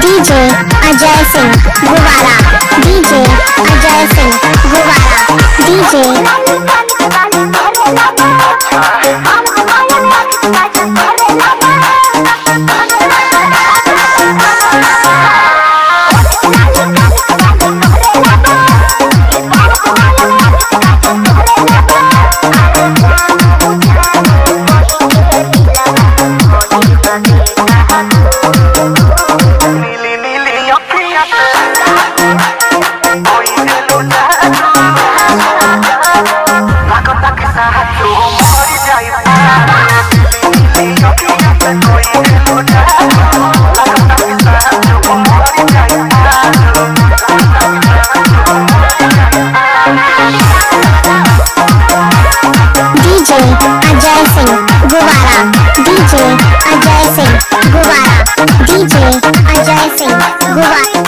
DJ Ajay Singh गुबारा DJ Ajay Singh Gubbara DJ. Thank you. DJ Ajay Singh Gubbara. DJ Ajay Singh Gubbara.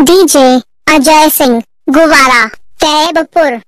DJ Ajay Singh Gubbara Taibpur.